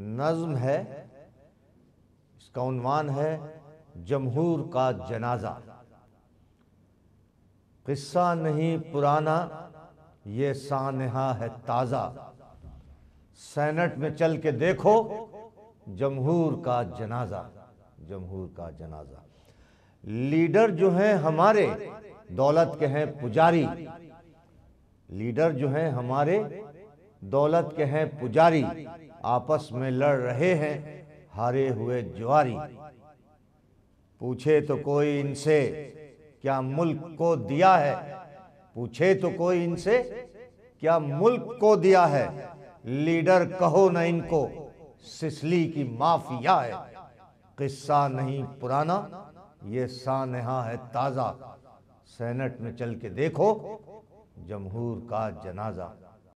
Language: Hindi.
नज्म है इसका उन्वान है, जमहूर का जनाजा। किस्सा नहीं पुराना, ये सानहा है ताज़ा। सैनट में चल के देखो, जमहूर का जनाजा, जमहूर का जनाजा। लीडर जो हैं हमारे, दौलत के हैं पुजारी। लीडर जो हैं हमारे दौलत के हैं पुजारी, आपस में लड़ रहे हैं, हारे हुए जुआरी। पूछे तो कोई इनसे, क्या मुल्क को दिया है? पूछे तो कोई इनसे, क्या मुल्क को दिया है? लीडर कहो न इनको, सिसली की माफिया है। किस्सा नहीं पुराना, ये सानहा है ताज़ा। सेनेट में चल के देखो, जमहूर का जनाजा।